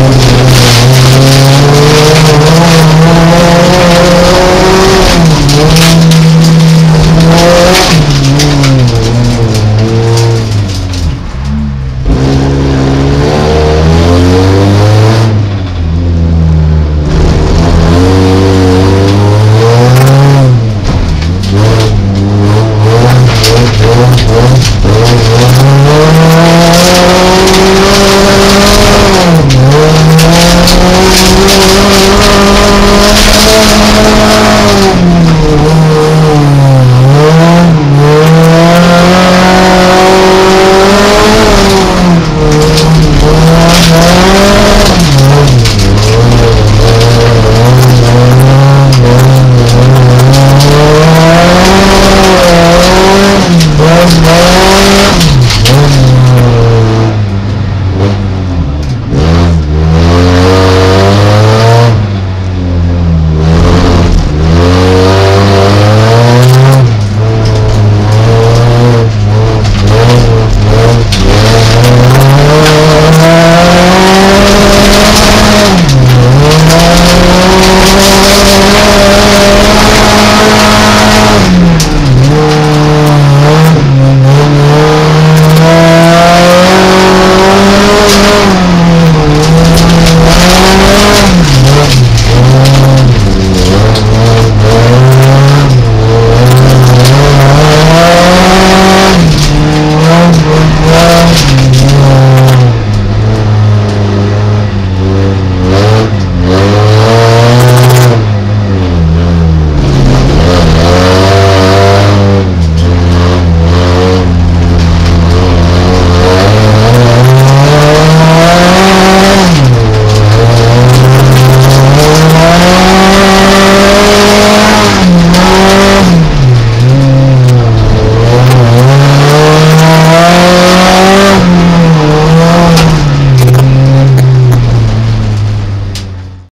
Oh, Oh,